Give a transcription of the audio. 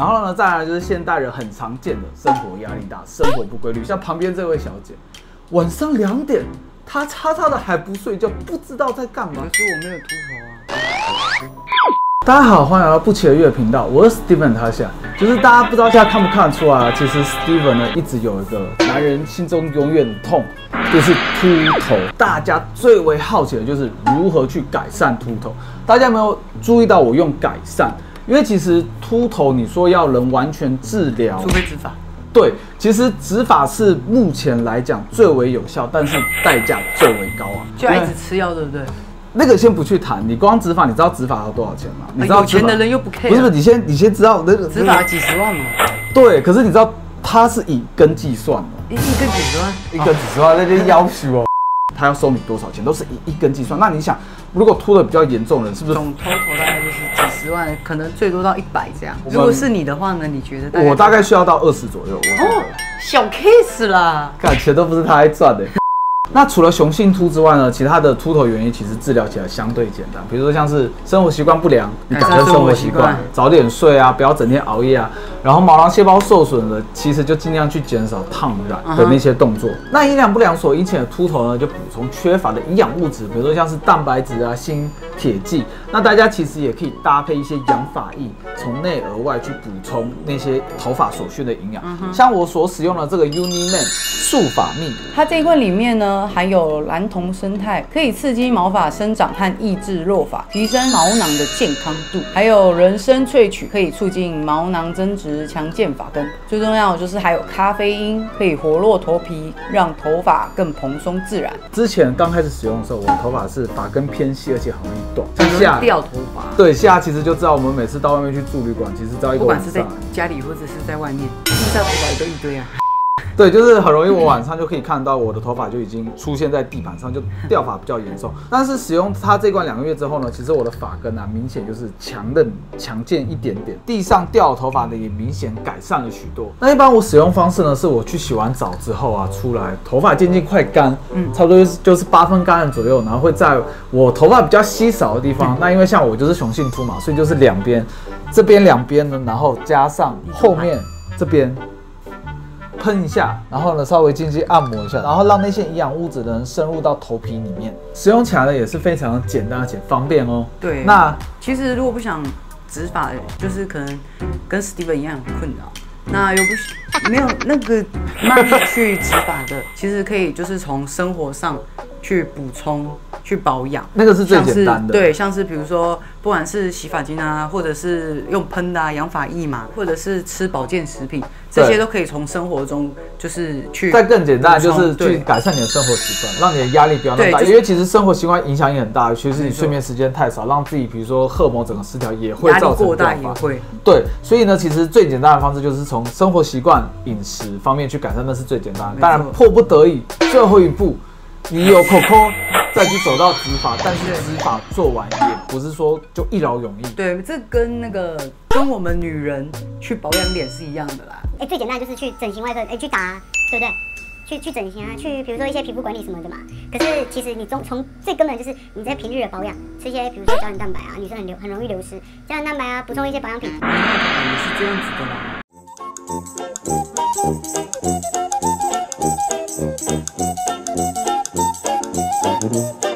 然后呢，再来就是现代人很常见的生活压力大、生活不规律，像旁边这位小姐，晚上两点，她叉叉的还不睡觉，不知道在干嘛。可是我没有秃头啊。大家好，欢迎来到不期而遇的频道，我是 Steven 他夏。就是大家不知道现在看不看得出来啊，其实 Steven 呢一直有一个男人心中永远的痛，就是秃头。大家最为好奇的就是如何去改善秃头。大家有没有注意到我用改善？因为其实秃头你说要能完全治疗除，非植发。对，其实植发是目前来讲最为有效，但是代价最为高啊。就要一直吃药，对不对？那个先不去谈，你光植发，你知道植发要多少钱吗？你知道有钱的人又不 care，不是不是，你先你先知道那个植发几十万嘛，对，可是你知道它是以根计算的，一一根几十万，一根几十万那就要求哦，他要收你多少钱都是以一根计算。那你想，如果秃的比较严重的人，是不是？总 total 大概就是几十万，可能最多到一百这样。如果是你的话呢？你觉得？我大概需要到二十左右，哦，小 case 啦。看钱都不是他来赚的。那除了雄性秃之外呢，其他的秃头原因其实治疗起来相对简单，比如说像是生活习惯不良，你改善生活习惯改善生活习惯，早点睡啊，不要整天熬夜啊，然后毛囊细胞受损了，其实就尽量去减少烫染的那些动作。那营养不良所引起的秃头呢，就补充缺乏的营养物质，比如说像是蛋白质啊、锌、铁剂。那大家其实也可以搭配一些养发液，从内而外去补充那些头发所需的营养。像我所使用的这个 Uniman 束发蜜，它这一罐里面呢含有蓝铜生态，可以刺激毛发生长和抑制弱发，提升毛囊的健康度。还有人参萃取，可以促进毛囊增殖，强健发根。最重要的就是还有咖啡因，可以活络头皮，让头发更蓬松自然。之前刚开始使用的时候，我的头发是发根偏细，而且很容易断。很容夏易掉头发，对下其实就知道，我们每次到外面去住旅馆，其实只要一个晚不管是在，家里或者是在外面，地上头发也都一堆啊。对，就是很容易我晚上就可以看到我的头发就已经出现在地板上，就掉发比较严重。但是使用它这罐两个月之后呢，其实我的发根啊明显就是强韧、强健一点点，地上掉的头发呢也明显改善了许多。那一般我使用方式呢，是我去洗完澡之后啊出来，头发渐渐快干，嗯，差不多就是就是八分干了左右，然后会在我头发比较稀少的地方，那因为像我就是雄性秃嘛，所以就是两边，这边两边呢，然后加上后面这边。喷一下，然后呢稍微进行按摩一下，然后让那些营养物质能深入到头皮里面，使用起来呢也是非常简单而且方便哦。对。那其实如果不想植发，就是可能跟 Steven 一样很困扰，那又不是没有那个慢力去植发的，其实可以就是从生活上去补充、去保养。那个是最简单的，，对，像是比如说，不管是洗发精啊，或者是用喷的啊养发液嘛，或者是吃保健食品，这些都可以从生活中就是去再更简单就是去改善你的生活习惯，让你的压力不要那么大，就是因为其实生活习惯影响也很大，尤其是你睡眠时间太少，让自己比如说荷尔蒙整个失调也会压力造成过大。也会。对，所以呢，其实最简单的方式就是从生活习惯、饮食方面去改善，那是最简单当然，迫不得已，最后一步，你有口口再去走到植发，但是植发做完也不是说就一劳永逸。对，这跟那个跟我们女人去保养脸是一样的啦。哎，最简单就是去整形外科，哎，去打，对不对？去去整形啊，去比如说一些皮肤管理什么的嘛。可是其实你从从最根本就是你在平日的保养，吃一些比如说胶原蛋白啊，女生很流很容易流失，胶原蛋白啊，补充一些保养品。也是这样子的啦。Oh.